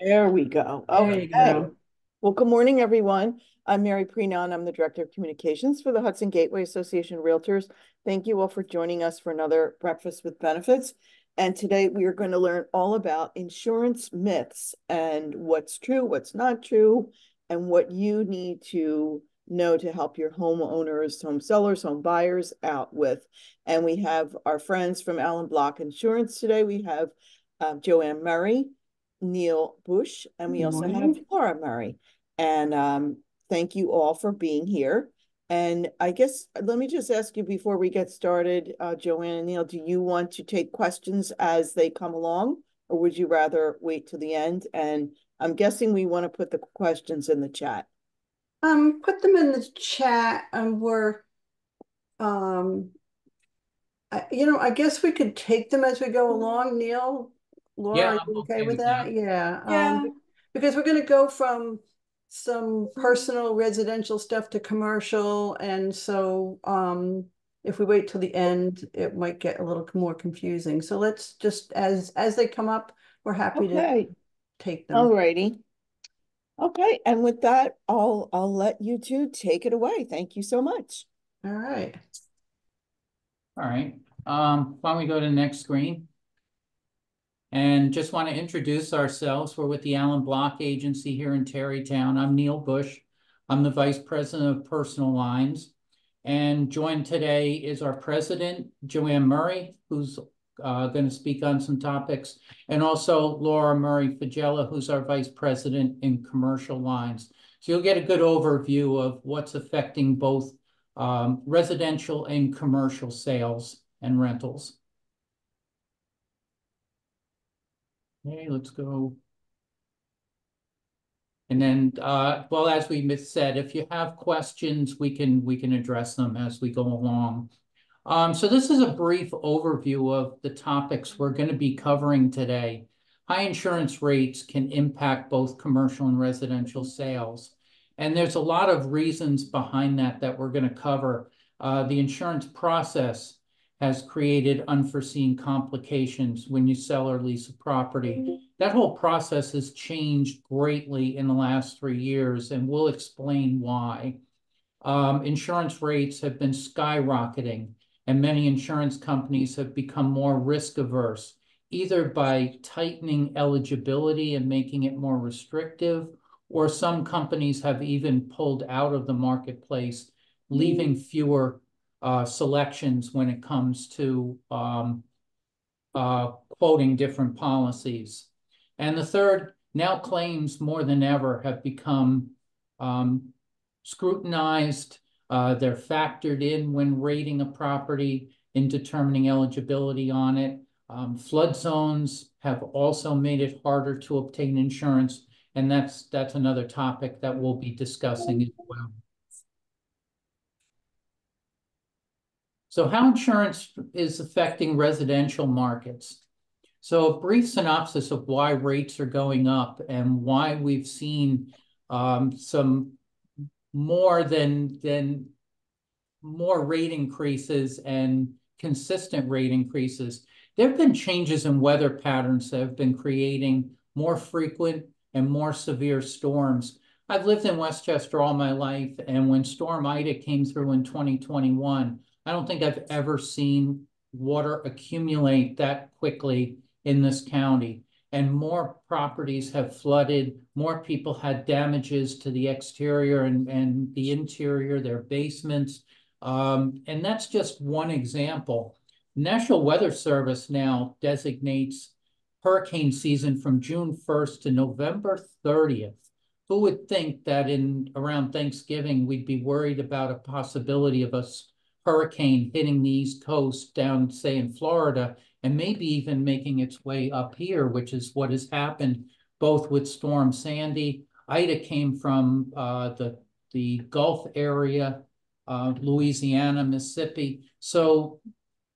There we go. There you Okay. go. Well, good morning, everyone. I'm Mary Prenon. I'm the Director of Communications for the Hudson Gateway Association Realtors. Thank you all for joining us for another Breakfast with Benefits. And today we are going to learn all about insurance myths and what's true, what's not true, and what you need to know to help your homeowners, home sellers, home buyers out with. And we have our friends from Allen Block Insurance today. We have um, Joanne Murray, Neil Bush, and we also have. Laura Murray. And um, thank you all for being here. And I guess, let me just ask you before we get started, uh, Joanne and Neil, do you want to take questions as they come along? Or would you rather wait to the end? And I'm guessing we want to put the questions in the chat. Um, put them in the chat and we're, um, I, you know, I guess we could take them as we go along, Neil. Laura, Yeah, are you okay okay with with that? that. Yeah. Yeah. Um, because we're gonna go from some personal residential stuff to commercial, and so, um, if we wait till the end, it might get a little more confusing. So let's just, as, as they come up, we're happy to Okay, take them. alrighty. Okay, and with that, I'll, I'll let you two take it away. Thank you so much. All right. All right, um, why don't we go to the next screen? And just want to introduce ourselves. We're with the Allen Block Agency here in Tarrytown. I'm Neil Bush. I'm the Vice President of Personal Lines. And joined today is our President, Joanne Murray, who's uh, going to speak on some topics, and also Laura Murray Fagella, who's our Vice President in Commercial Lines. So you'll get a good overview of what's affecting both um, residential and commercial sales and rentals. Okay, let's go. And then, uh, well, as we said, if you have questions, we can we can address them as we go along. Um, so this is a brief overview of the topics we're going to be covering today. High insurance rates can impact both commercial and residential sales. And there's a lot of reasons behind that that we're going to cover. Uh, the insurance process has created unforeseen complications when you sell or lease a property. That whole process has changed greatly in the last three years, and we'll explain why. Um, insurance rates have been skyrocketing, and many insurance companies have become more risk averse, either by tightening eligibility and making it more restrictive, or some companies have even pulled out of the marketplace, leaving fewer uh, selections when it comes to um, uh, quoting different policies. And the third, now claims more than ever have become um, scrutinized. Uh, they're factored in when rating a property in determining eligibility on it. Um, flood zones have also made it harder to obtain insurance, and that's that's another topic that we'll be discussing as well. So how insurance is affecting residential markets. So a brief synopsis of why rates are going up and why we've seen um, some more than, than more rate increases and consistent rate increases. There have been changes in weather patterns that have been creating more frequent and more severe storms. I've lived in Westchester all my life, and when Storm Ida came through in 2021, I don't think I've ever seen water accumulate that quickly in this county. And more properties have flooded, more people had damages to the exterior and, and the interior, their basements. Um, and that's just one example. National Weather Service now designates hurricane season from June 1st to November 30th. Who would think that in around Thanksgiving, we'd be worried about a possibility of us hurricane hitting the East Coast down, say, in Florida, and maybe even making its way up here, which is what has happened both with Storm Sandy. Ida came from uh, the, the Gulf area, uh, Louisiana, Mississippi. So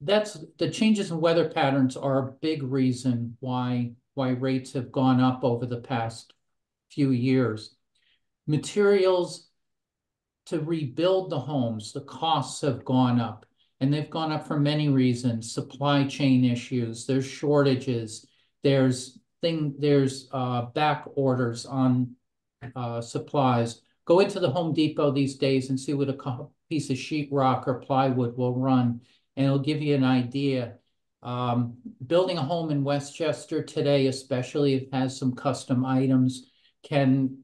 that's the changes in weather patterns are a big reason why why rates have gone up over the past few years. Materials to rebuild the homes, the costs have gone up. And they've gone up for many reasons, supply chain issues, there's shortages, there's thing, there's uh back orders on uh supplies. Go into the Home Depot these days and see what a piece of sheet rock or plywood will run, and it'll give you an idea. Um, building a home in Westchester today, especially if it has some custom items, can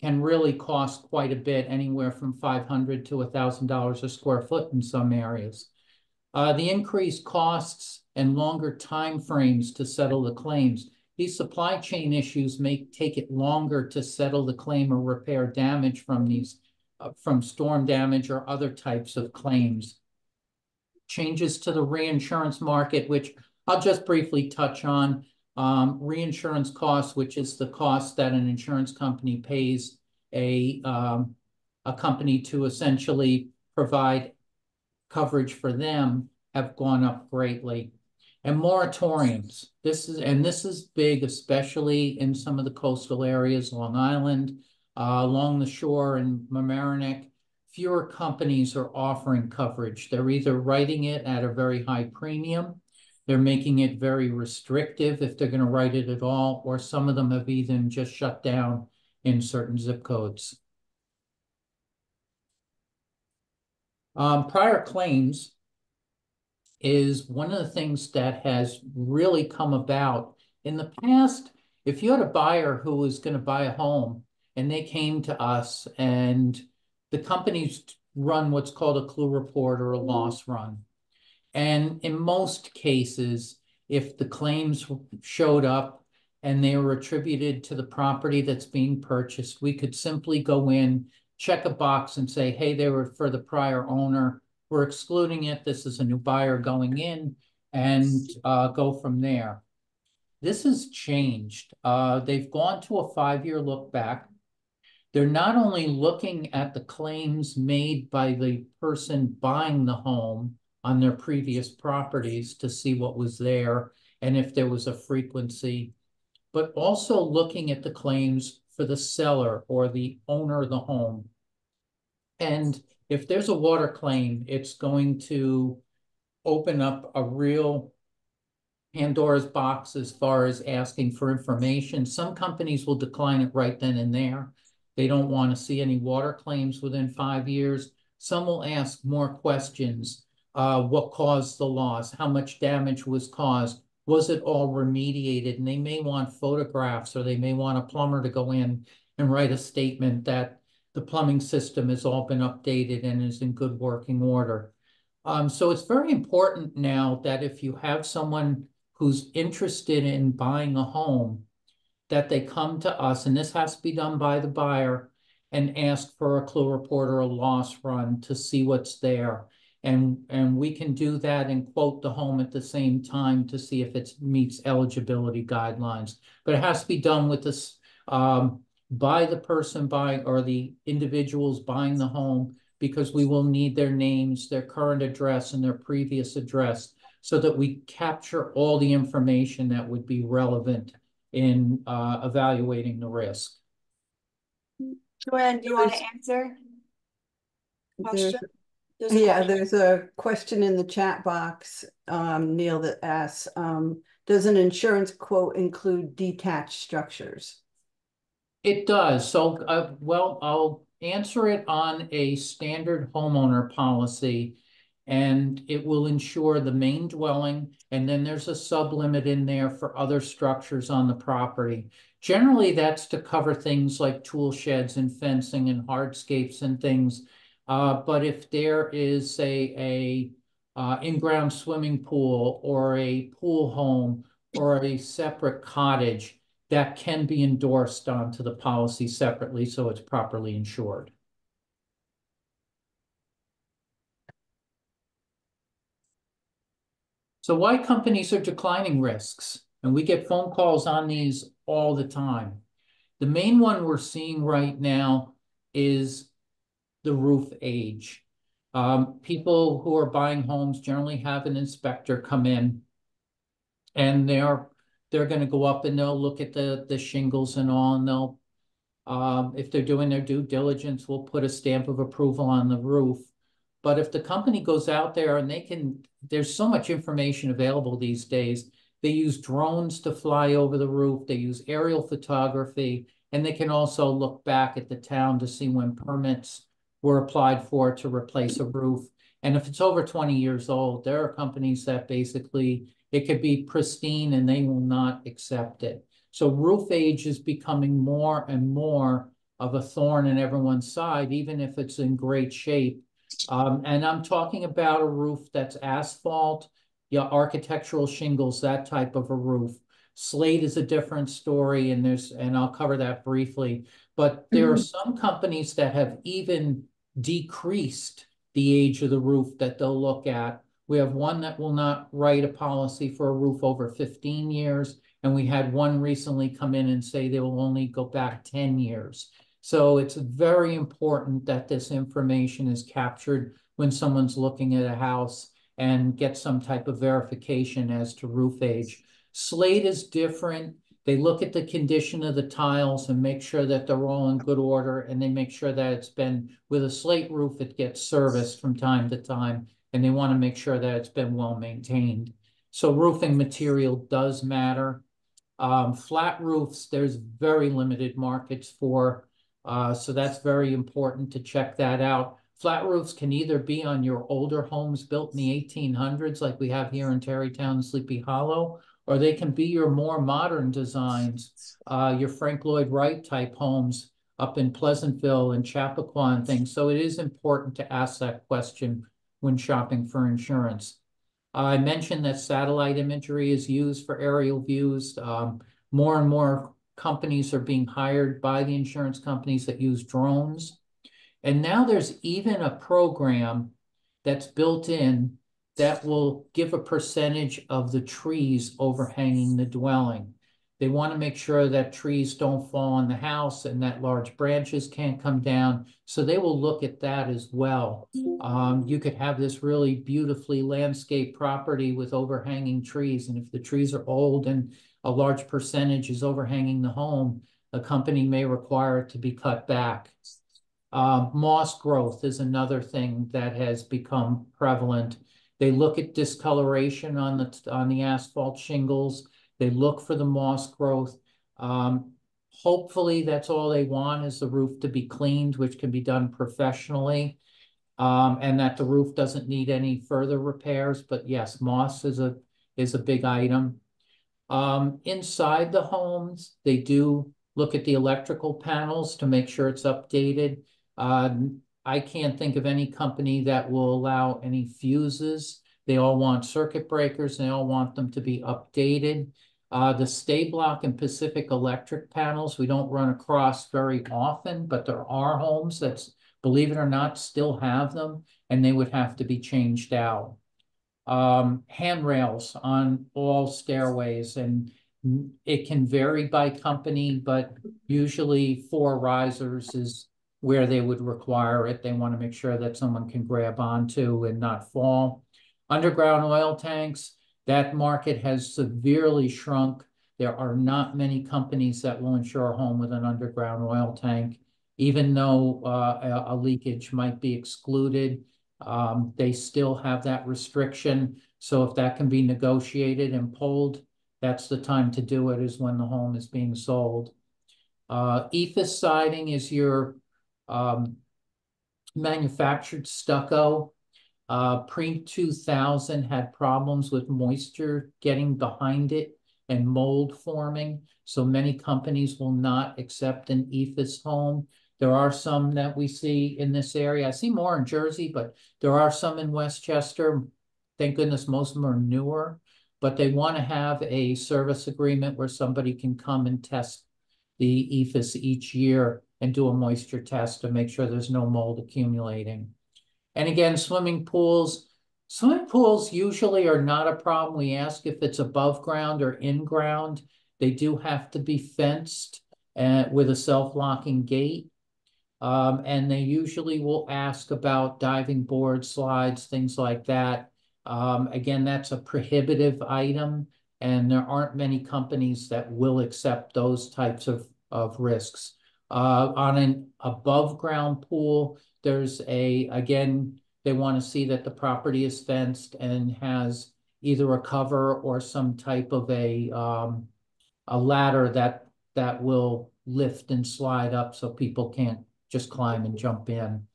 can really cost quite a bit, anywhere from 500 to a thousand dollars a square foot in some areas. Uh, the increased costs and longer time frames to settle the claims. These supply chain issues may take it longer to settle the claim or repair damage from these, uh, from storm damage or other types of claims. Changes to the reinsurance market, which I'll just briefly touch on. Um, reinsurance costs, which is the cost that an insurance company pays a, um, a company to essentially provide coverage for them have gone up greatly. And moratoriums, this is, and this is big, especially in some of the coastal areas, Long Island, uh, along the shore in Mamaroneck. Fewer companies are offering coverage. They're either writing it at a very high premium, they're making it very restrictive if they're going to write it at all, or some of them have even just shut down in certain zip codes. Um, prior claims is one of the things that has really come about. In the past, if you had a buyer who was going to buy a home and they came to us and the companies run what's called a clue report or a loss run. And in most cases, if the claims showed up and they were attributed to the property that's being purchased, we could simply go in, check a box and say, hey, they were for the prior owner. We're excluding it. This is a new buyer going in and uh, go from there. This has changed. Uh, they've gone to a five-year look back. They're not only looking at the claims made by the person buying the home on their previous properties to see what was there and if there was a frequency, but also looking at the claims for the seller or the owner of the home. And if there's a water claim, it's going to open up a real Pandora's box as far as asking for information. Some companies will decline it right then and there. They don't want to see any water claims within five years. Some will ask more questions. Uh, what caused the loss? How much damage was caused? Was it all remediated? And they may want photographs or they may want a plumber to go in and write a statement that the plumbing system has all been updated and is in good working order. Um, so it's very important now that if you have someone who's interested in buying a home, that they come to us, and this has to be done by the buyer, and ask for a clue report or a loss run to see what's there. And, and we can do that and quote the home at the same time to see if it meets eligibility guidelines. But it has to be done with this, um, by the person buying or the individuals buying the home because we will need their names, their current address and their previous address so that we capture all the information that would be relevant in uh, evaluating the risk. Joanne, do you want to answer? Question? There's yeah, there's a question in the chat box, um, Neil, that asks, um, does an insurance quote include detached structures? It does. So, uh, well, I'll answer it on a standard homeowner policy. And it will ensure the main dwelling, and then there's a sublimit in there for other structures on the property. Generally, that's to cover things like tool sheds and fencing and hardscapes and things. Uh, but if there is, say, a uh, in-ground swimming pool or a pool home or a separate cottage, that can be endorsed onto the policy separately, so it's properly insured. So why companies are declining risks? And we get phone calls on these all the time. The main one we're seeing right now is the roof age. Um, people who are buying homes generally have an inspector come in and they're they're going to go up and they'll look at the the shingles and all and they'll um, if they're doing their due diligence, we'll put a stamp of approval on the roof. But if the company goes out there and they can, there's so much information available these days, They use drones to fly over the roof. They use aerial photography. And they can also look back at the town to see when permits were applied for to replace a roof. And if it's over twenty years old, there are companies that basically, it could be pristine and they will not accept it. So roof age is becoming more and more of a thorn in everyone's side, even if it's in great shape. Um, and I'm talking about a roof that's asphalt, yeah, architectural shingles, that type of a roof. Slate is a different story, and there's, and I'll cover that briefly. But there are mm-hmm. some companies that have even decreased the age of the roof that they'll look at. We have one that will not write a policy for a roof over fifteen years. And we had one recently come in and say they will only go back ten years. So it's very important that this information is captured when someone's looking at a house and get some type of verification as to roof age. Slate is different. They look at the condition of the tiles and make sure that they're all in good order, and they make sure that it's been, with a slate roof, it gets serviced from time to time, and they want to make sure that it's been well maintained. So roofing material does matter. Um, flat roofs, there's very limited markets for, uh, so that's very important to check that out. Flat roofs can either be on your older homes built in the eighteen hundreds, like we have here in Tarrytown and Sleepy Hollow, or they can be your more modern designs, uh, your Frank Lloyd Wright type homes up in Pleasantville and Chappaqua and things. So it is important to ask that question when shopping for insurance. I mentioned that satellite imagery is used for aerial views. Um, more and more companies are being hired by the insurance companies that use drones. And now there's even a program that's built in that will give a percentage of the trees overhanging the dwelling. They want to make sure that trees don't fall on the house and that large branches can't come down. So they will look at that as well. Um, you could have this really beautifully landscaped property with overhanging trees. And if the trees are old and a large percentage is overhanging the home, a company may require it to be cut back. Uh, moss growth is another thing that has become prevalent. They look at discoloration on the on the asphalt shingles. They look for the moss growth. Um, hopefully, that's all they want is the roof to be cleaned, which can be done professionally, um, and that the roof doesn't need any further repairs. But yes, moss is a is a big item. Um, inside the homes, they do look at the electrical panels to make sure it's updated. Uh, I can't think of any company that will allow any fuses. They all want circuit breakers. They all want them to be updated. Uh, the Stab-Lok and Pacific Electric panels, we don't run across very often, but there are homes that, believe it or not, still have them, and they would have to be changed out. Um, handrails on all stairways, and it can vary by company, but usually four risers is where they would require it. They want to make sure that someone can grab onto and not fall. Underground oil tanks, that market has severely shrunk. There are not many companies that will insure a home with an underground oil tank. Even though uh, a, leakage might be excluded, um, they still have that restriction. So if that can be negotiated and pulled, that's the time to do it is when the home is being sold. Uh, EIFS siding is your um, manufactured stucco. Uh, pre 2000 had problems with moisture getting behind it and mold forming. So many companies will not accept an EIFS home. There are some that we see in this area. I see more in Jersey, but there are some in Westchester. Thank goodness most of them are newer, but they want to have a service agreement where somebody can come and test the EIFS each year and do a moisture test to make sure there's no mold accumulating. And again, swimming pools, swimming pools usually are not a problem. We ask if it's above ground or in ground. They do have to be fenced uh, with a self-locking gate. Um, and they usually will ask about diving board slides, things like that. Um, again, that's a prohibitive item, and there aren't many companies that will accept those types of, of risks. Uh, on an above ground pool, there's a, again, they want to see that the property is fenced and has either a cover or some type of a, um, a ladder that, that will lift and slide up so people can't just climb and jump in.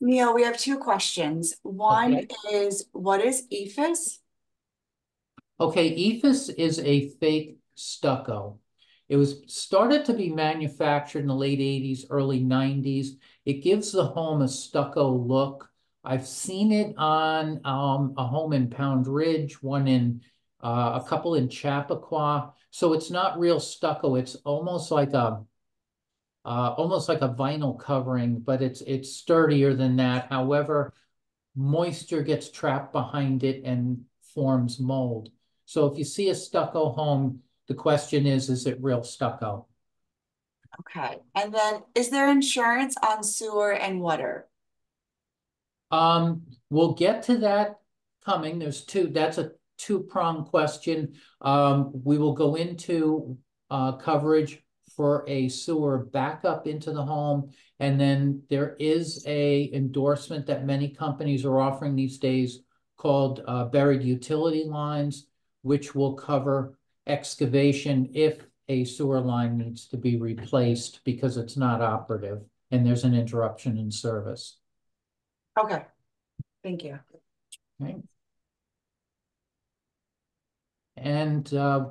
Neil, we have two questions. One Okay. is, what is E EFS? Okay, EIFS is a fake stucco. It was started to be manufactured in the late eighties, early nineties. It gives the home a stucco look. I've seen it on um a home in Pound Ridge, one in uh, a couple in Chappaqua. So it's not real stucco. It's almost like a uh, almost like a vinyl covering, but it's it's sturdier than that. However, moisture gets trapped behind it and forms mold. So if you see a stucco home, the question is, is it real stucco? Okay, and then is there insurance on sewer and water? Um, we'll get to that coming. There's two, that's a two-pronged question. Um, we will go into uh coverage for a sewer backup into the home. And then there is a endorsement that many companies are offering these days called uh buried utility lines, which will cover excavation if a sewer line needs to be replaced because it's not operative and there's an interruption in service. Okay, thank you. Okay. And uh,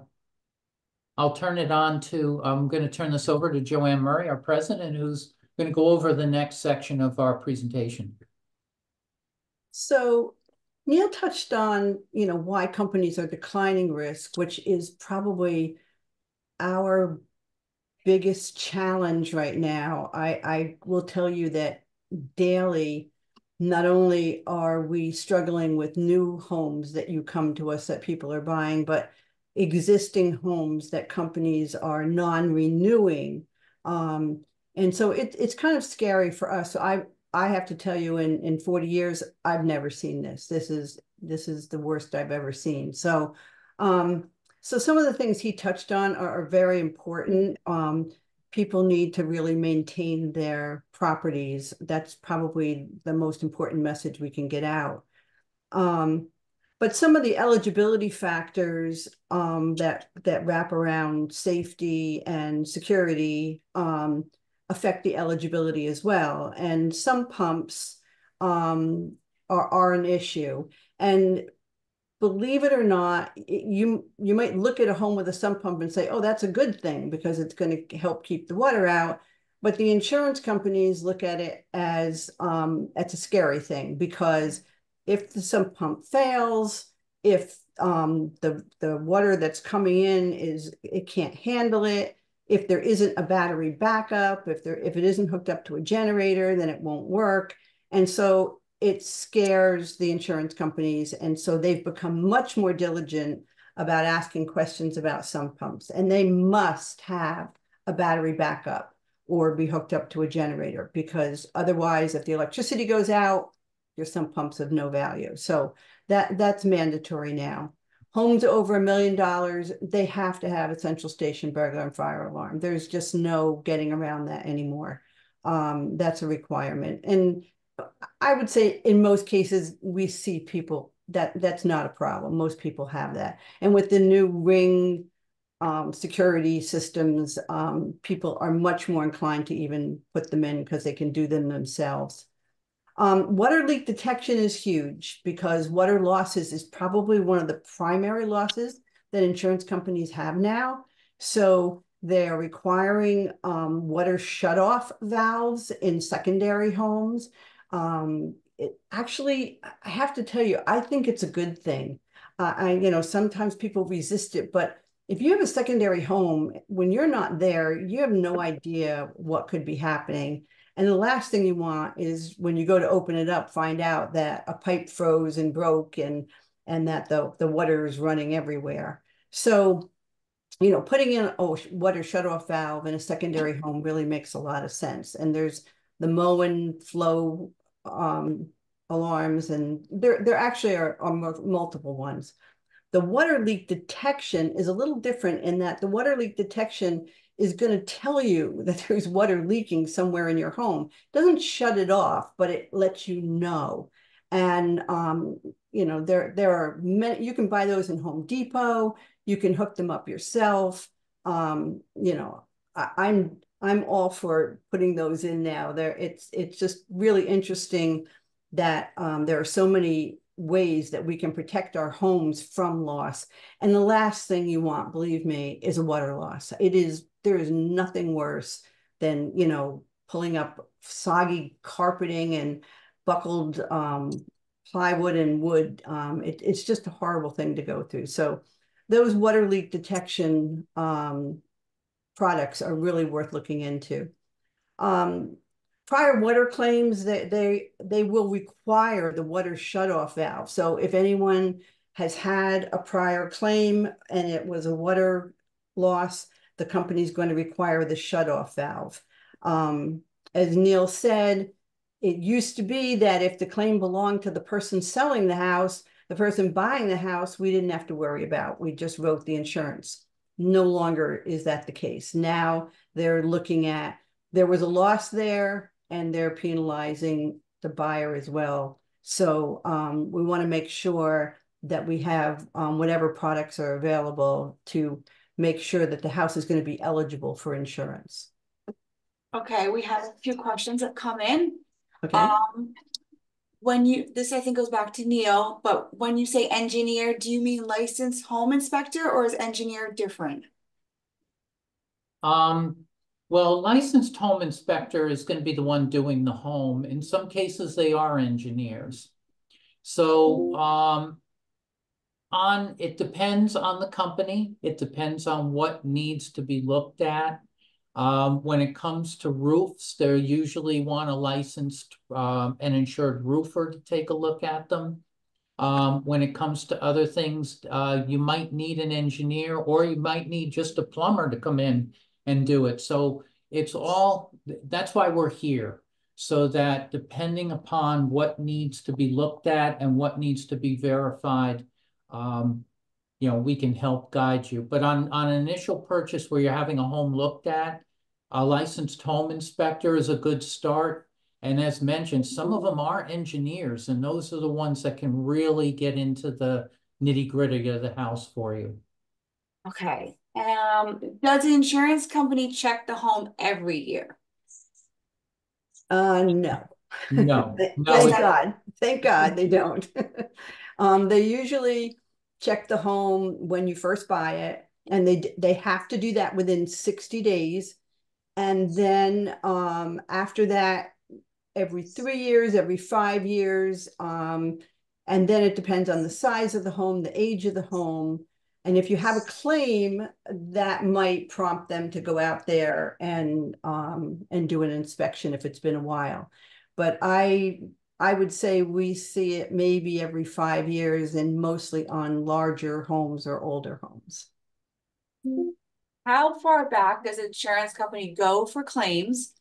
I'll turn it on to, I'm going to turn this over to Joanne Murray, our president, who's going to go over the next section of our presentation. So Neil touched on, you know, why companies are declining risk, which is probably our biggest challenge right now. I, I will tell you that daily, not only are we struggling with new homes that you come to us that people are buying, but existing homes that companies are non-renewing. Um, and so it, it's kind of scary for us. So I, I have to tell you, in in 40 years, I've never seen this. This is this is the worst I've ever seen. So, um, so some of the things he touched on are, are very important. Um, people need to really maintain their properties. That's probably the most important message we can get out. Um, but some of the eligibility factors um, that that wrap around safety and security um, affect the eligibility as well. And sump pumps um, are, are an issue. And believe it or not, you you might look at a home with a sump pump and say, oh, that's a good thing because it's going to help keep the water out. But the insurance companies look at it as um, it's a scary thing because if the sump pump fails, if um, the the water that's coming in is it can't handle it, if there isn't a battery backup, if there if it isn't hooked up to a generator, then it won't work. And so it scares the insurance companies. And so they've become much more diligent about asking questions about sump pumps. And they must have a battery backup or be hooked up to a generator because otherwise, if the electricity goes out, your sump pumps of no value. So that that's mandatory now. Homes over a million dollars, they have to have a central station burglar and fire alarm. There's just no getting around that anymore. Um, that's a requirement. And I would say in most cases, we see people that that's not a problem. Most people have that. And with the new ring um, security systems, um, people are much more inclined to even put them in because they can do them themselves. Um, water leak detection is huge because water losses is probably one of the primary losses that insurance companies have now. So they're requiring um, water shutoff valves in secondary homes. Um, it actually, I have to tell you, I think it's a good thing. Uh, I, you know, sometimes people resist it, but if you have a secondary home, when you're not there, you have no idea what could be happening. And the last thing you want is when you go to open it up, find out that a pipe froze and broke and and that the, the water is running everywhere. So, you know, putting in a water shutoff valve in a secondary home really makes a lot of sense. And there's the Moen Flo um, alarms, and there, there actually are, are multiple ones. The water leak detection is a little different in that the water leak detection is going to tell you that there's water leaking somewhere in your home. It doesn't shut it off, but it lets you know. And um, you know, there, there are many, you can buy those in Home Depot, you can hook them up yourself. Um, you know, I, I'm, I'm all for putting those in now. There, it's, it's just really interesting that um, there are so many ways that we can protect our homes from loss. And the last thing you want, believe me, is a water loss. It is, there is nothing worse than, you know, pulling up soggy carpeting and buckled um, plywood and wood. Um, it, it's just a horrible thing to go through. So those water leak detection um, products are really worth looking into. Um, prior water claims, they, they, they will require the water shutoff valve. So if anyone has had a prior claim and it was a water loss, the company is going to require the shutoff valve. Um, as Neil said, it used to be that if the claim belonged to the person selling the house, the person buying the house, we didn't have to worry about. We just wrote the insurance. No longer is that the case. Now they're looking at there was a loss there and they're penalizing the buyer as well. So um, we want to make sure that we have um, whatever products are available to make sure that the house is going to be eligible for insurance. Okay, we have a few questions that come in. Okay. Um, when you, this I think goes back to Neil, but when you say engineer, do you mean licensed home inspector or is engineer different? Um, well, licensed home inspector is going to be the one doing the home. In some cases, they are engineers. So, um, on, it depends on the company. It depends on what needs to be looked at. Um, when it comes to roofs, they usually want a licensed um, and insured roofer to take a look at them. Um, when it comes to other things, uh, you might need an engineer or you might need just a plumber to come in and do it. So it's all, that's why we're here. So that depending upon what needs to be looked at and what needs to be verified, um, you know, we can help guide you. But on, on an initial purchase where you're having a home looked at, a licensed home inspector is a good start. And as mentioned, some of them are engineers, and those are the ones that can really get into the nitty gritty of the house for you. Okay, um, does the insurance company check the home every year? Uh, no. No, Th- no, Thank God, thank God they don't. Um, they usually check the home when you first buy it, and they, they have to do that within sixty days. And then, um, after that, every three years, every five years, um, and then it depends on the size of the home, the age of the home. And if you have a claim, that might prompt them to go out there and, um, and do an inspection if it's been a while. But I, I would say we see it maybe every five years and mostly on larger homes or older homes. How far back does insurance company go for claims?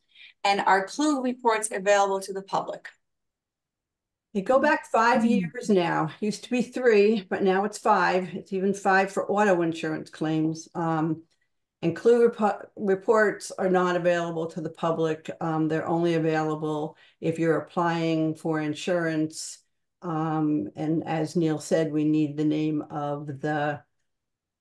And are clue reports available to the public? They go back five years now. Used to be three, but now it's five. It's even five for auto insurance claims. Um, and clue repo- reports are not available to the public. Um, they're only available if you're applying for insurance. Um, and as Neil said, we need the name of the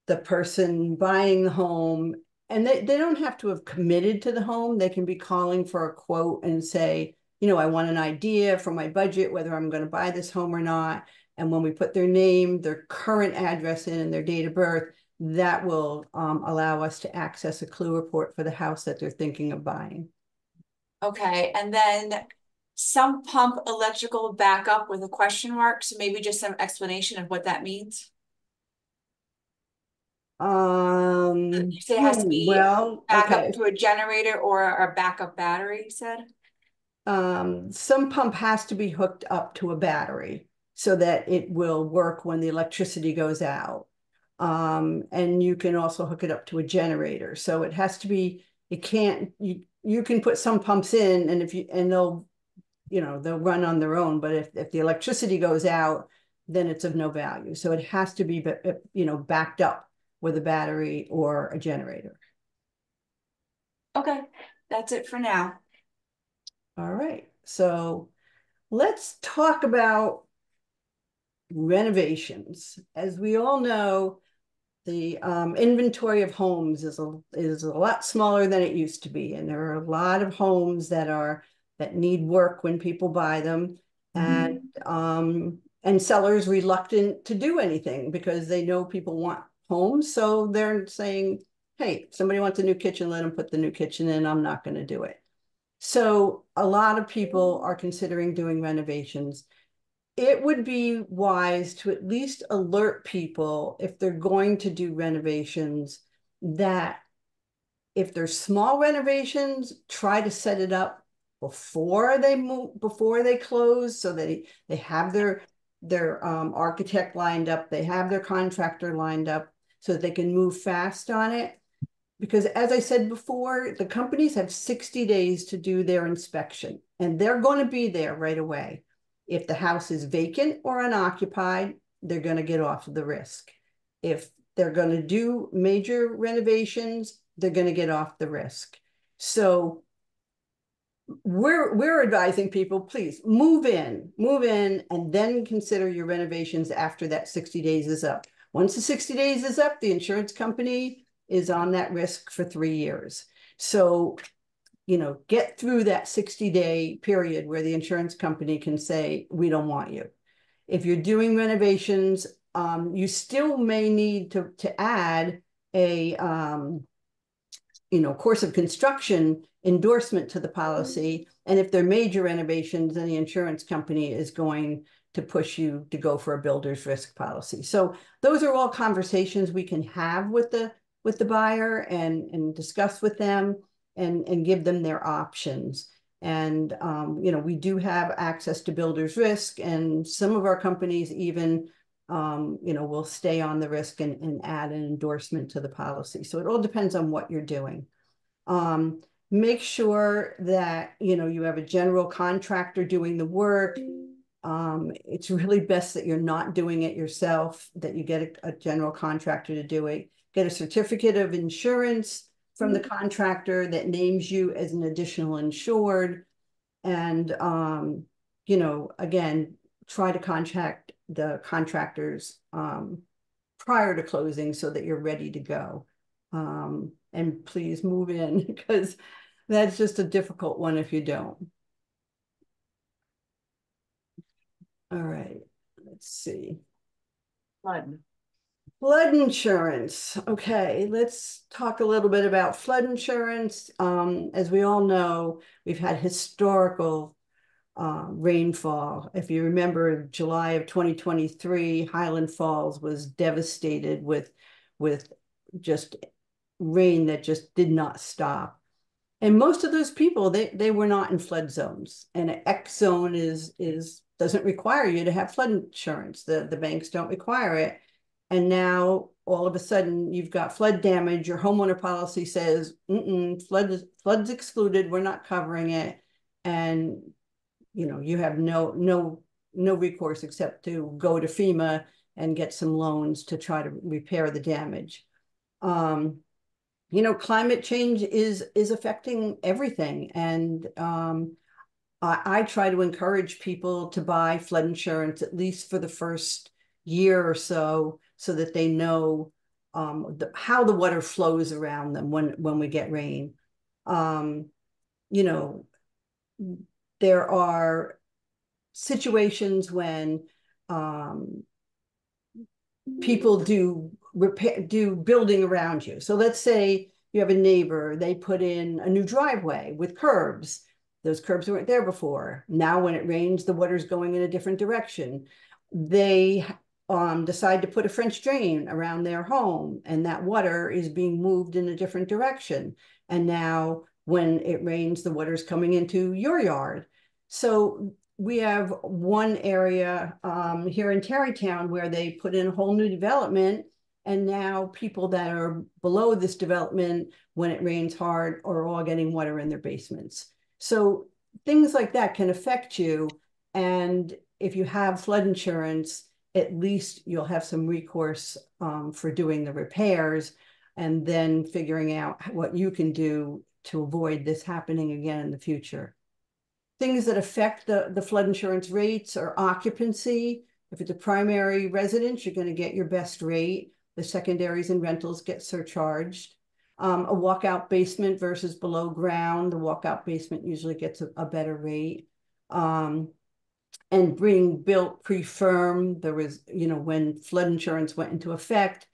the person buying the home. And they, they don't have to have committed to the home. They can be calling for a quote and say, you know, I want an idea for my budget, whether I'm going to buy this home or not. And when we put their name, their current address in and their date of birth, that will um, allow us to access a clue report for the house that they're thinking of buying. Okay, and then sump pump electrical backup with a question mark, so maybe just some explanation of what that means. Um, You say it has to hmm, be well, Back okay. up to a generator or a backup battery, you said? Um, sump pump has to be hooked up to a battery so that it will work when the electricity goes out. Um, and you can also hook it up to a generator. So it has to be, it can't, you, you can put sump pumps in and if you, and they'll, you know, they'll run on their own. But if, if the electricity goes out, then it's of no value. So it has to be, ba- you know, backed up with a battery or a generator. Okay, that's it for now. All right, so let's talk about renovations. As we all know, the um, inventory of homes is a is a lot smaller than it used to be, and there are a lot of homes that are that need work when people buy them, and um, and sellers reluctant to do anything because they know people want homes, so they're saying, "Hey, somebody wants a new kitchen, let them put the new kitchen in. I'm not going to do it." So a lot of people are considering doing renovations it would be wise to at least alert people if they're going to do renovations that if they're small renovations, try to set it up before they move, before they close, so that they have their their um, architect lined up, they have their contractor lined up, so that they can move fast on it. Because as I said before, the companies have 60 days to do their inspection, and they're going to be there right away. If the house is vacant or unoccupied, they're going to get off of the risk. If they're going to do major renovations, they're going to get off the risk. So we're we're advising people please move in move in and then consider your renovations after that 60 days is up once the 60 days is up the insurance company is on that risk for three years so you know, get through that 60 day period where the insurance company can say, we don't want you. If you're doing renovations, um, you still may need to, to add a, um, you know, course of construction endorsement to the policy. And if they're major renovations, then the insurance company is going to push you to go for a builder's risk policy. So those are all conversations we can have with the with the buyer and and discuss with them and, and give them their options. And, um, you know, we do have access to builder's risk and some of our companies even, um, you know, will stay on the risk and, and add an endorsement to the policy. So it all depends on what you're doing. Um, make sure that, you know, you have a general contractor doing the work. Um, it's really best that you're not doing it yourself, that you get a, a general contractor to do it. Get a certificate of insurance from the contractor that names you as an additional insured. And, um, you know, again, try to contact the contractors um, prior to closing so that you're ready to go. Um, and please move in because that's just a difficult one if you don't. All right, let's see. Fun. Flood insurance. Okay, let's talk a little bit about flood insurance. Um, as we all know, we've had historical uh, rainfall. If you remember, July of 2023, Highland Falls was devastated with with just rain that just did not stop. And most of those people, they they were not in flood zones. And an X zone is is doesn't require you to have flood insurance. The the banks don't require it and now all of a sudden you've got flood damage, your homeowner policy says, mm-mm, flood flood's excluded, we're not covering it. And you know, you have no no no recourse except to go to FEMA and get some loans to try to repair the damage. Um, you know, climate change is is affecting everything. And um, I, I try to encourage people to buy flood insurance at least for the first year or so so that they know um, the, how the water flows around them when when we get rain. Um, you know, there are situations when um, people do repair do building around you. So let's say you have a neighbor, they put in a new driveway with curbs. Those curbs weren't there before. Now, when it rains, the water's going in a different direction. They um, decide to put a French drain around their home and that water is being moved in a different direction. And now when it rains, the water is coming into your yard. So we have one area um, here in Tarrytown where they put in a whole new development and now people that are below this development, when it rains hard, are all getting water in their basements. So things like that can affect you. And if you have flood insurance, at least you'll have some recourse um, for doing the repairs and then figuring out what you can do to avoid this happening again in the future. Things that affect the, the flood insurance rates are occupancy. If it's a primary residence, you're gonna get your best rate. The secondaries and rentals get surcharged. Um, a walkout basement versus below ground, the walkout basement usually gets a, a better rate. Um, and being built pre-firm, there was, you know, when flood insurance went into effect,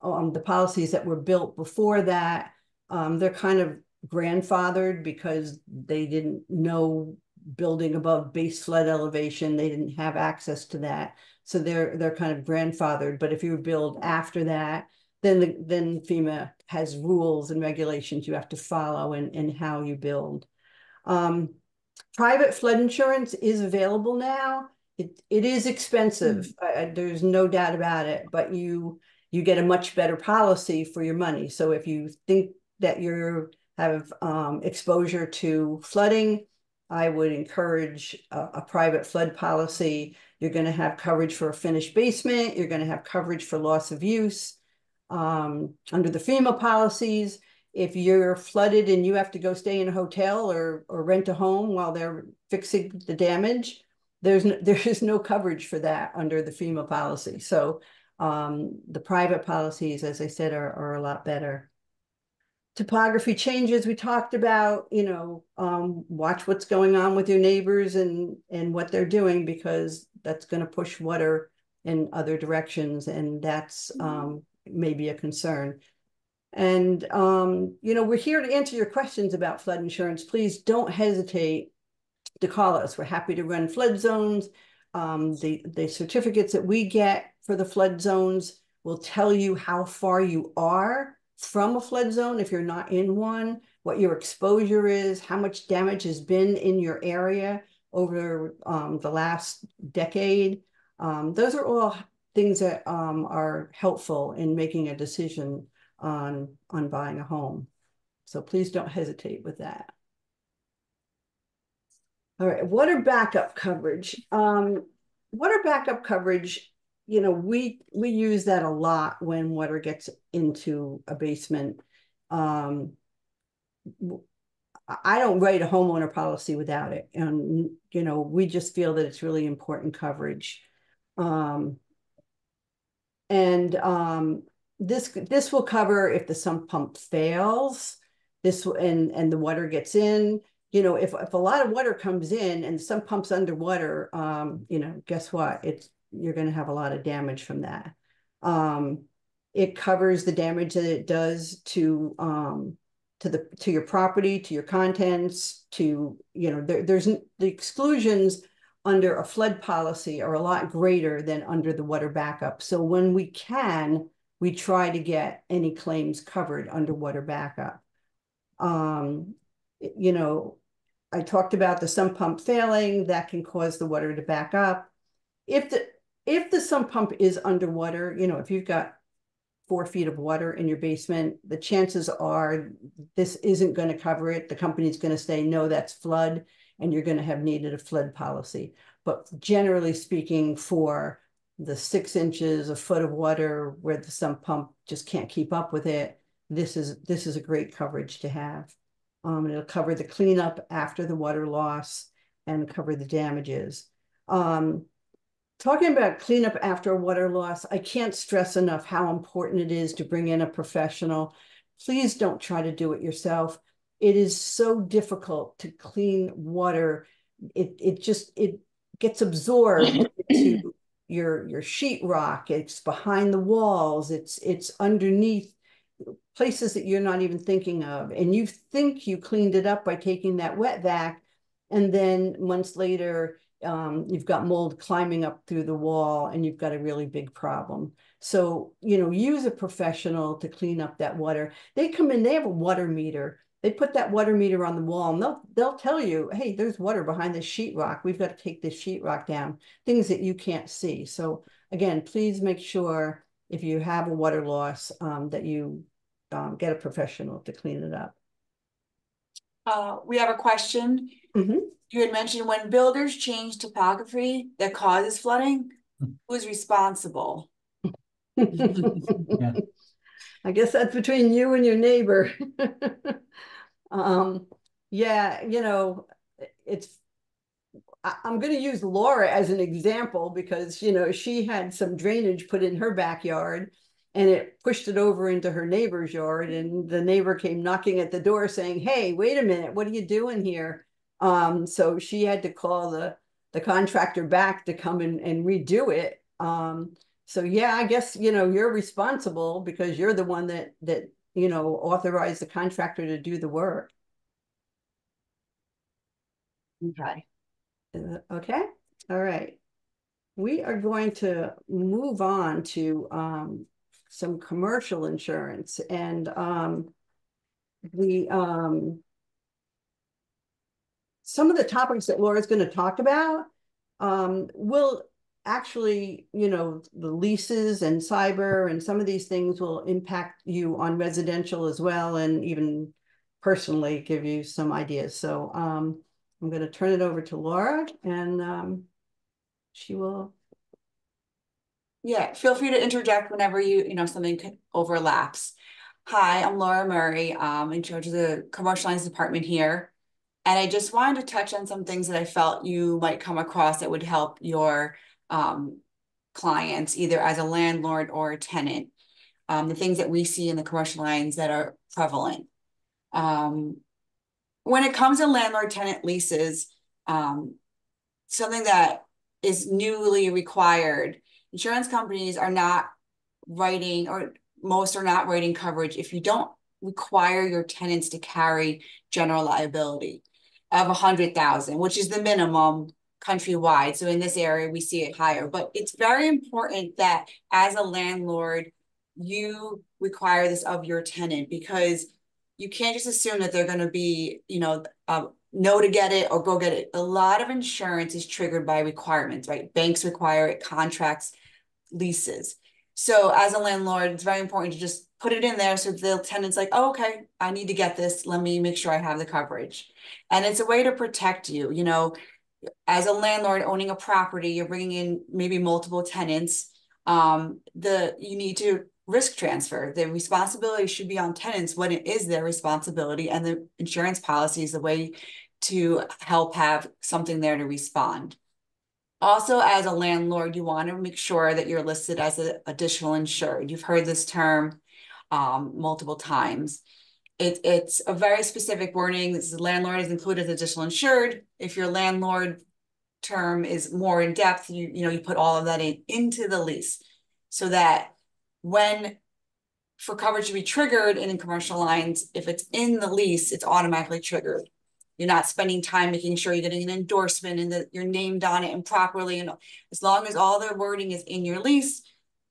um, the policies that were built before that, um, they're kind of grandfathered because they didn't know building above base flood elevation. They didn't have access to that. So they're they're kind of grandfathered. But if you build after that, then the, then FEMA has rules and regulations you have to follow and, and how you build. Um, private flood insurance is available now. It it is expensive. Mm. I, there's no doubt about it. But you you get a much better policy for your money. So if you think that you have um, exposure to flooding, I would encourage a, a private flood policy. You're going to have coverage for a finished basement. You're going to have coverage for loss of use. Um, under the FEMA policies, if you're flooded and you have to go stay in a hotel or, or rent a home while they're fixing the damage, there's no, there is no coverage for that under the FEMA policy. So um, the private policies, as I said, are, are a lot better topography changes we talked about you know um, watch what's going on with your neighbors and and what they're doing because that's going to push water in other directions and that's mm-hmm. um, maybe a concern and um, you know we're here to answer your questions about flood insurance. Please don't hesitate to call us. We're happy to run flood zones. Um, the the certificates that we get for the flood zones will tell you how far you are from a flood zone if you're not in one, what your exposure is, how much damage has been in your area over um, the last decade. Um, those are all things that um, are helpful in making a decision on, on buying a home. So please don't hesitate with that. All right, water backup coverage. Um, water backup coverage you know, we we use that a lot when water gets into a basement. Um, I don't write a homeowner policy without it, and you know, we just feel that it's really important coverage. Um, and um, this this will cover if the sump pump fails. This and and the water gets in. You know, if if a lot of water comes in and sump pump's underwater, um, you know, guess what? It's you're going to have a lot of damage from that. Um, it covers the damage that it does to um, to the to your property, to your contents, to you know there, there's the exclusions under a flood policy are a lot greater than under the water backup. So when we can, we try to get any claims covered under water backup. Um, you know, I talked about the sump pump failing that can cause the water to back up. If the if the sump pump is underwater, you know, if you've got four feet of water in your basement, the chances are this isn't going to cover it. The company's going to say, no, that's flood, and you're going to have needed a flood policy. But generally speaking, for the six inches, a foot of water where the sump pump just can't keep up with it, this is this is a great coverage to have. Um, it'll cover the cleanup after the water loss and cover the damages. Um, talking about cleanup after water loss, I can't stress enough how important it is to bring in a professional. Please don't try to do it yourself. It is so difficult to clean water. It it just it gets absorbed into your your sheetrock. It's behind the walls. It's it's underneath places that you're not even thinking of. And you think you cleaned it up by taking that wet vac, and then months later um, you've got mold climbing up through the wall and you've got a really big problem. So, you know, use a professional to clean up that water. They come in, they have a water meter. They put that water meter on the wall and they'll, they'll tell you, hey, there's water behind this sheetrock. We've got to take this sheetrock down, things that you can't see. So again, please make sure if you have a water loss um, that you um, get a professional to clean it up. Uh, we have a question. Mm -hmm you had mentioned when builders change topography that causes flooding, who's responsible? yeah. I guess that's between you and your neighbor. um, yeah, you know, it's I'm gonna use Laura as an example because, you know, she had some drainage put in her backyard and it pushed it over into her neighbor's yard and the neighbor came knocking at the door saying, hey, wait a minute, what are you doing here? Um, so she had to call the, the contractor back to come and, and redo it. Um, so yeah, I guess, you know, you're responsible because you're the one that, that, you know, authorize the contractor to do the work. Okay. Uh, Okay, all right. We are going to move on to um some commercial insurance and um the um some of the topics that Laura's going to talk about um will actually, you know, the leases and cyber and some of these things will impact you on residential as well and even personally give you some ideas. So um I'm going to turn it over to Laura and um, she will. Yeah, feel free to interject whenever you, you know, something could overlaps. Hi, I'm Laura Murray, um, in charge of the commercial lines department here. And I just wanted to touch on some things that I felt you might come across that would help your um, clients, either as a landlord or a tenant. Um, the things that we see in the commercial lines that are prevalent. Um, when it comes to landlord tenant leases, um, something that is newly required, insurance companies are not writing or most are not writing coverage if you don't require your tenants to carry general liability of a hundred thousand, which is the minimum countrywide. So in this area, we see it higher, but it's very important that as a landlord, you require this of your tenant because you can't just assume that they're going to be, you know, uh, know to get it or go get it. A lot of insurance is triggered by requirements, right? Banks require it, contracts, leases. So as a landlord, it's very important to just put it in there so the tenant's like, oh, okay, I need to get this. Let me make sure I have the coverage. And it's a way to protect you. You know, as a landlord owning a property, you're bringing in maybe multiple tenants. Um, the you need to risk transfer. The responsibility should be on tenants when it is their responsibility, and the insurance policy is the way to help have something there to respond. Also, as a landlord, you want to make sure that you're listed as an additional insured. You've heard this term um, multiple times. It, it's a very specific wording. This is landlord is included as additional insured. If your landlord term is more in depth, you, you know, you put all of that in into the lease so that when for coverage to be triggered in commercial lines, if it's in the lease, it's automatically triggered. You're not spending time making sure you're getting an endorsement and that you're named on it and properly. And as long as all the wording is in your lease,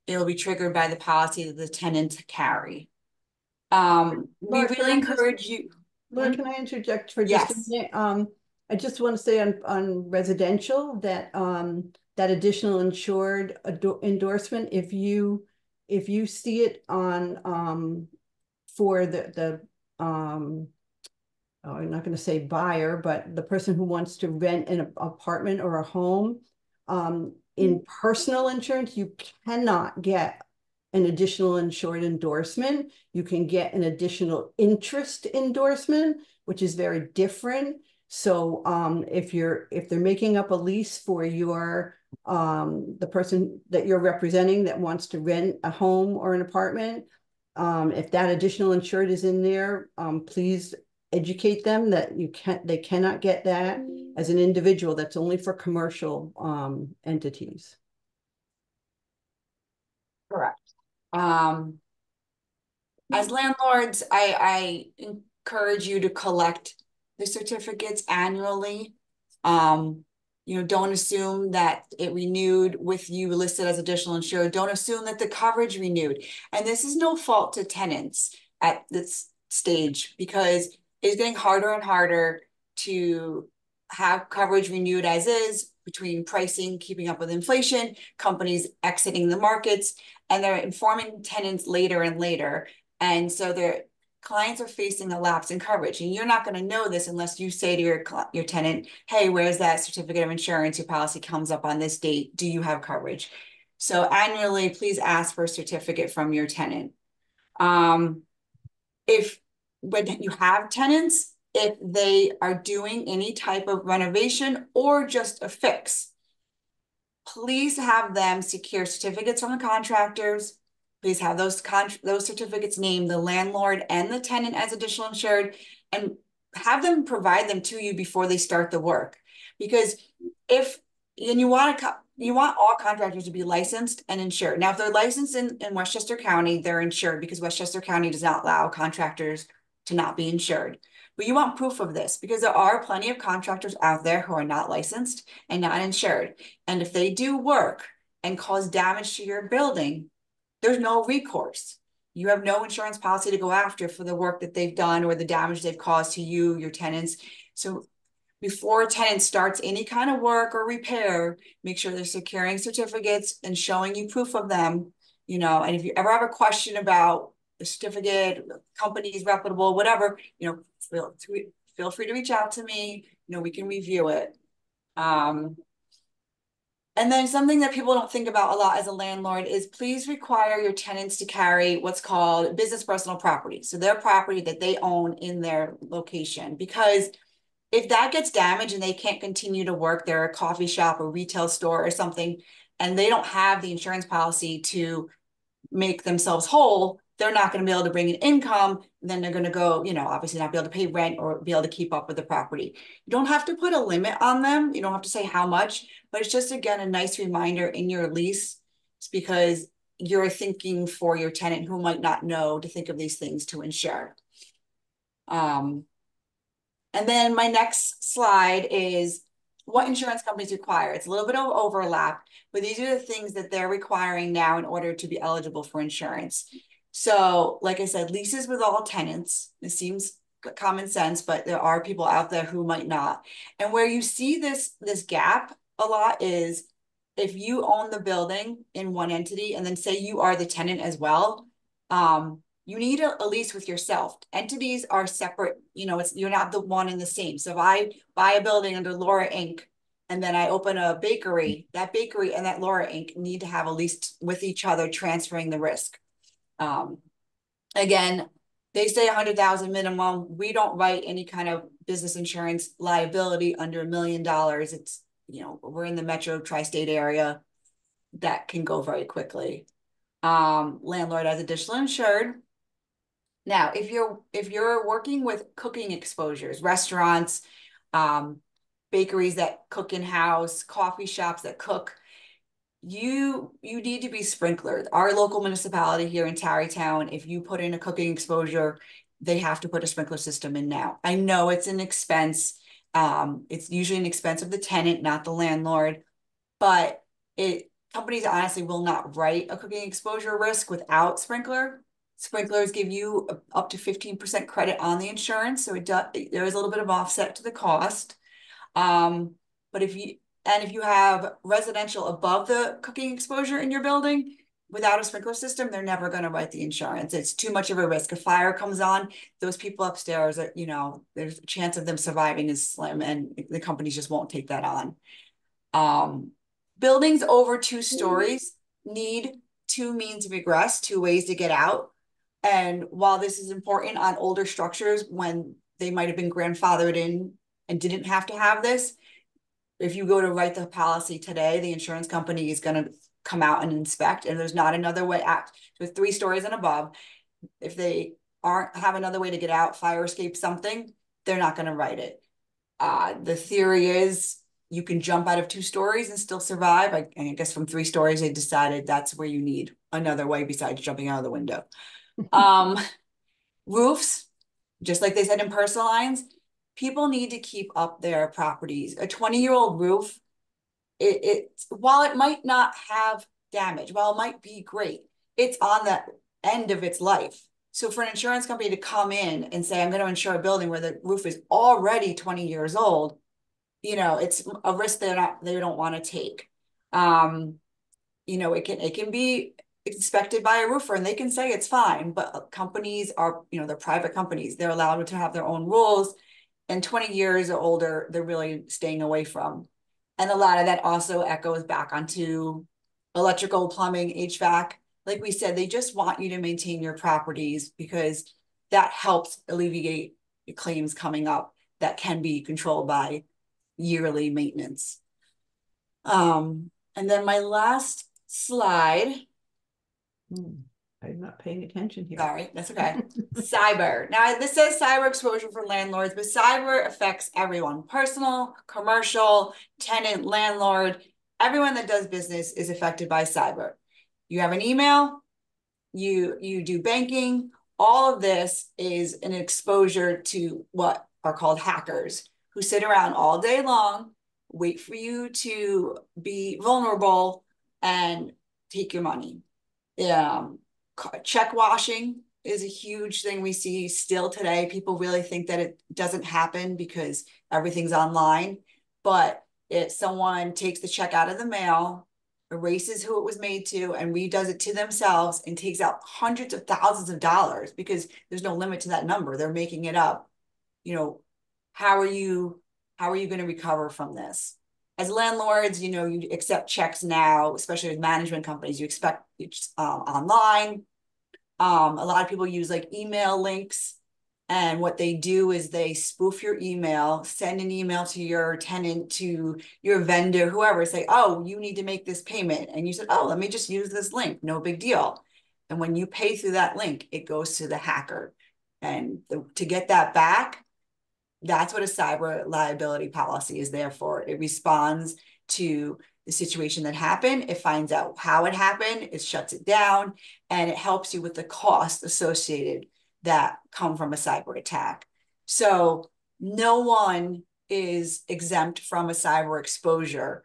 it'll be triggered by the policy that the tenant carry. Um, we really encourage you. Laura, Hmm? can I interject for just a Yes. minute? Um, I just want to say on, on residential that, um, that additional insured endorsement, if you, if you see it on, um, for the, the, um, oh, I'm not going to say buyer, but the person who wants to rent an apartment or a home, um, in personal insurance, you cannot get an additional insured endorsement. You can get an additional interest endorsement, which is very different. So um, if you're if they're making up a lease for your um, the person that you're representing that wants to rent a home or an apartment, um, if that additional insured is in there, um, please educate them that you can't they cannot get that as an individual. That's only for commercial um, entities. Correct. Um, as landlords, I, I encourage you to collect the certificates annually. Um, you know, don't assume that it renewed with you listed as additional insured. Don't assume that the coverage renewed. And this is no fault to tenants at this stage because it's getting harder and harder to have coverage renewed as is between pricing, keeping up with inflation, companies exiting the markets, and they're informing tenants later and later. And so their clients are facing a lapse in coverage. And you're not going to know this unless you say to your, your tenant, hey, where's that certificate of insurance? Your policy comes up on this date. Do you have coverage? So annually, please ask for a certificate from your tenant. Um, if when you have tenants, if they are doing any type of renovation or just a fix. Please have them secure certificates from the contractors. Please have those those certificates name the landlord and the tenant as additional insured and have them provide them to you before they start the work. Because if and you want to you want all contractors to be licensed and insured. Now, if they're licensed in, in Westchester County, they're insured because Westchester County does not allow contractors to not be insured. But you want proof of this because there are plenty of contractors out there who are not licensed and not insured. And if they do work and cause damage to your building, there's no recourse. You have no insurance policy to go after for the work that they've done or the damage they've caused to you, your tenants. So before a tenant starts any kind of work or repair, make sure they're securing certificates and showing you proof of them. You know, and if you ever have a question about certificate, company is reputable, whatever, you know, feel, feel free to reach out to me. You know, we can review it. Um, and then something that people don't think about a lot as a landlord is please require your tenants to carry what's called business personal property. So their property that they own in their location, because if that gets damaged and they can't continue to work, they're a coffee shop or retail store or something, and they don't have the insurance policy to make themselves whole, they're not going to be able to bring in income. Then they're going to go, you know, obviously not be able to pay rent or be able to keep up with the property. You don't have to put a limit on them. You don't have to say how much, but it's just, again, a nice reminder in your lease. It's because you're thinking for your tenant who might not know to think of these things to insure. Um, and then my next slide is what insurance companies require. It's a little bit of overlap, but these are the things that they're requiring now in order to be eligible for insurance. So, like I said, leases with all tenants. It seems common sense, but there are people out there who might not. And where you see this this gap a lot is if you own the building in one entity and then say you are the tenant as well, um, you need a, a, lease with yourself. Entities are separate, you know, it's you're not the one and the same. So if I buy a building under Laura Inc. and then I open a bakery, that bakery and that Laura Inc. need to have a lease with each other, transferring the risk. Um, again, they say a hundred thousand minimum. We don't write any kind of business insurance liability under a million dollars. It's, you know, we're in the metro tri-state area that can go very quickly. Um, landlord as additional insured. Now, if you're if you're working with cooking exposures, restaurants, um, bakeries that cook in house, coffee shops that cook, you you need to be sprinklered. Our local municipality here in Tarrytown, if you put in a cooking exposure, they have to put a sprinkler system in now. I know it's an expense. Um, it's usually an expense of the tenant, not the landlord, but it companies honestly will not write a cooking exposure risk without sprinkler. Sprinklers give you up to 15% credit on the insurance. So it does, there is a little bit of offset to the cost. Um, but if you, and if you have residential above the cooking exposure in your building, without a sprinkler system, they're never going to write the insurance. It's too much of a risk. A fire comes on, those people upstairs, are, you know, there's a chance of them surviving is slim, and the companies just won't take that on. Um, buildings over two stories need two means of egress, two ways to get out. And while this is important on older structures when they might have been grandfathered in and didn't have to have this, if you go to write the policy today, the insurance company is going to come out and inspect, and there's not another way out with three stories and above. If they aren't have another way to get out, fire escape something, they're not going to write it. Uh, the theory is you can jump out of two stories and still survive. I, I guess from three stories, they decided that's where you need another way besides jumping out of the window. um, roofs, just like they said in personal lines, people need to keep up their properties. A 20 year old roof, it, it while it might not have damage, while it might be great, it's on the end of its life. So for an insurance company to come in and say, I'm going to insure a building where the roof is already 20 years old, you know, it's a risk they're not they don't want to take. Um, you know, it can it can be inspected by a roofer and they can say it's fine, but companies are, you know, they're private companies. They're allowed to have their own rules and 20 years or older, they're really staying away from. And a lot of that also echoes back onto electrical, plumbing, HVAC. Like we said, they just want you to maintain your properties because that helps alleviate claims coming up that can be controlled by yearly maintenance. Um, and then my last slide, Hmm, I'm not paying attention here. sorry, that's okay. Cyber. Now, this says cyber exposure for landlords, but cyber affects everyone, personal, commercial, tenant, landlord, everyone that does business is affected by cyber. You have an email, you you do banking, all of this is an exposure to what are called hackers who sit around all day long, wait for you to be vulnerable and take your money. Um, ca- check washing is a huge thing we see still today. People really think that it doesn't happen because everything's online. But if someone takes the check out of the mail, erases who it was made to, and redoes it to themselves and takes out hundreds of thousands of dollars because there's no limit to that number. They're making it up. You know, how are you how are you going to recover from this? As landlords, you know, you accept checks now, especially with management companies, you expect it's uh, online. Um, a lot of people use like email links. And what they do is they spoof your email, send an email to your tenant, to your vendor, whoever, say, oh, you need to make this payment. And you said, oh, let me just use this link, no big deal. And when you pay through that link, it goes to the hacker. And the, to get that back, that's what a cyber liability policy is there for. It responds to the situation that happened. It finds out how it happened, it shuts it down, and it helps you with the costs associated that come from a cyber attack. So no one is exempt from a cyber exposure,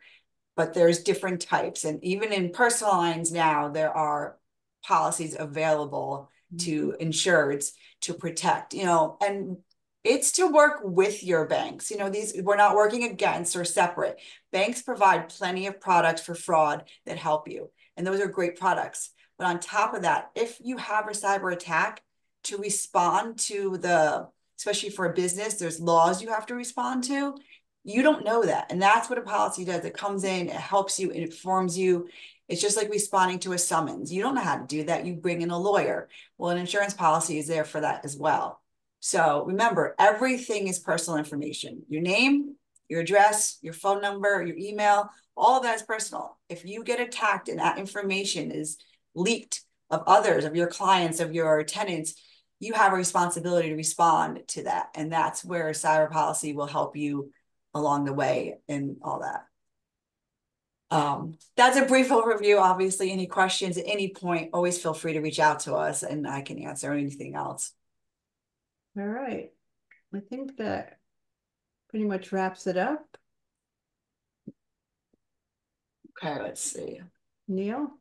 but there's different types. And even in personal lines now, there are policies available to mm-hmm. insureds to protect, you know, and it's to work with your banks. You know, these we're not working against or separate. Banks provide plenty of products for fraud that help you, and those are great products. But on top of that, if you have a cyber attack, to respond to the, especially for a business, there's laws you have to respond to. You don't know that, and that's what a policy does. It comes in, it helps you, it informs you. It's just like responding to a summons. You don't know how to do that. You bring in a lawyer. Well, an insurance policy is there for that as well. So remember, everything is personal information. Your name, your address, your phone number, your email, all of that is personal. If you get attacked and that information is leaked of others, of your clients, of your tenants, you have a responsibility to respond to that. And that's where cyber policy will help you along the way and all that. Um, that's a brief overview. Obviously, any questions at any point, always feel free to reach out to us and I can answer anything else. All right, I think that pretty much wraps it up. Okay, let's see. Neil?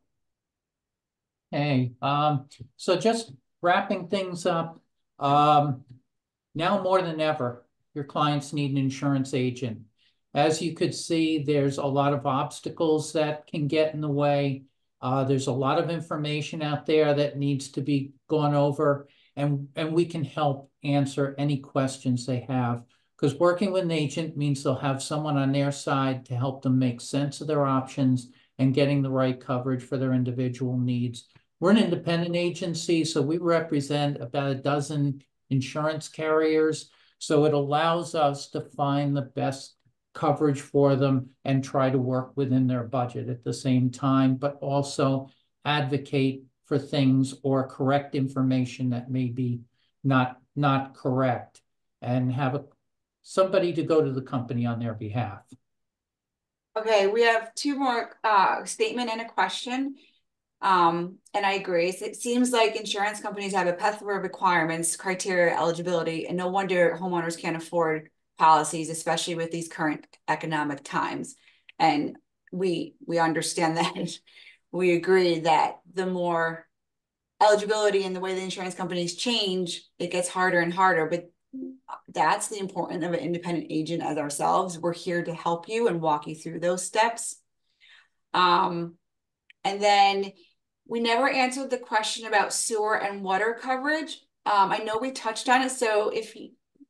Hey, um, so just wrapping things up, um, now more than ever, your clients need an insurance agent. As you could see, there's a lot of obstacles that can get in the way. Uh, there's a lot of information out there that needs to be gone over and, and we can help answer any questions they have. Because working with an agent means they'll have someone on their side to help them make sense of their options and getting the right coverage for their individual needs. We're an independent agency, so we represent about a dozen insurance carriers. So it allows us to find the best coverage for them and try to work within their budget at the same time, but also advocate for things or correct information that may be not not correct and have a somebody to go to the company on their behalf. Okay, we have two more uh statement and a question. Um, and I agree. It seems like insurance companies have a plethora of requirements, criteria, eligibility, and no wonder homeowners can't afford policies, especially with these current economic times. And we we understand that. We agree that the more eligibility and the way the insurance companies change, it gets harder and harder. But that's the importance of an independent agent as ourselves. We're here to help you and walk you through those steps. Um, and then we never answered the question about sewer and water coverage. Um, I know we touched on it, so if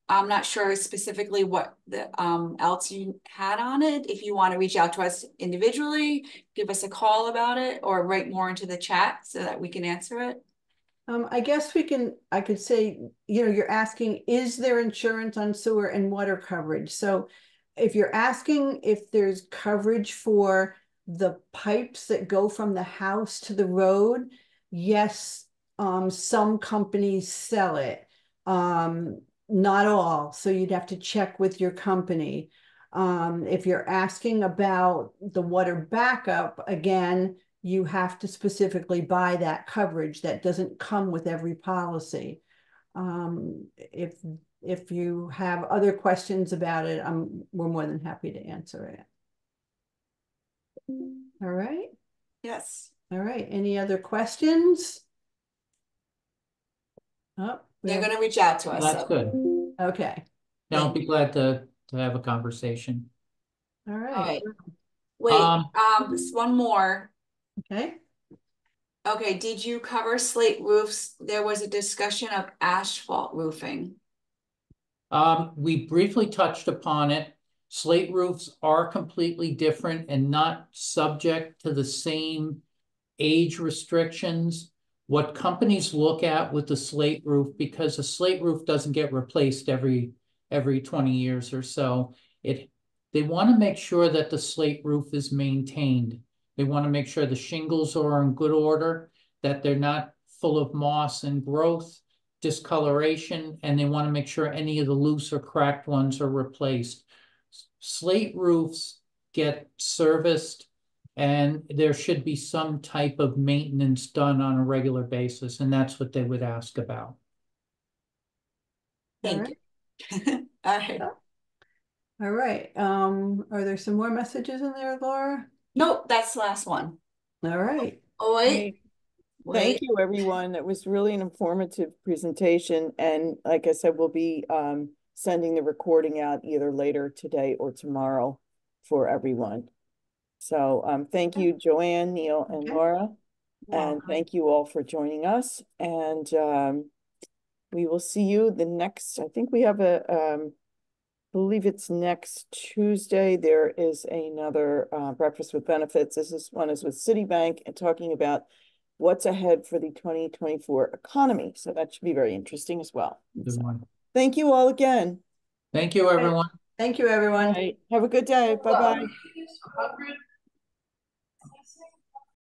I'm not sure specifically what the um else you had on it. If you want to reach out to us individually, give us a call about it or write more into the chat so that we can answer it. Um, I guess we can, I could say, you know, you're asking, is there insurance on sewer and water coverage? So if you're asking if there's coverage for the pipes that go from the house to the road, yes, um, some companies sell it. Um, not all, so you'd have to check with your company. Um, if you're asking about the water backup, again, you have to specifically buy that coverage. That doesn't come with every policy. Um, if if you have other questions about it, I'm we're more than happy to answer it. All right. Yes. All right. Any other questions? Oh, They're have- gonna reach out to us. That's so- good. okay. Now, I'll be glad to, to have a conversation. All All right. right. Wait, Um, um, just one more. Okay. Okay, did you cover slate roofs? There was a discussion of asphalt roofing. Um, we briefly touched upon it. Slate roofs are completely different and not subject to the same age restrictions. What companies look at with the slate roof, because a slate roof doesn't get replaced every, every twenty years or so. It, they want to make sure that the slate roof is maintained. They want to make sure the shingles are in good order, that they're not full of moss and growth discoloration, and they want to make sure any of the loose or cracked ones are replaced. Slate roofs get serviced, and there should be some type of maintenance done on a regular basis, and that's what they would ask about. Thank you. All right. All right. Um, are there some more messages in there, Laura? Nope, that's the last one. All right. Oh, wait. Thank wait. you, everyone. It was really an informative presentation, and like I said, we'll be um sending the recording out either later today or tomorrow for everyone. So um thank you, Joanne, Neil, and Okay. Laura, and Welcome. thank you all for joining us. And um we will see you the next, I think we have a um believe it's next Tuesday. There is another uh breakfast with benefits. This is one is with Citibank and talking about what's ahead for the twenty twenty-four economy. So that should be very interesting as well. Good So. Thank you all again. Thank you, everyone. Thank you, everyone. Have a good day. Bye-bye. Bye.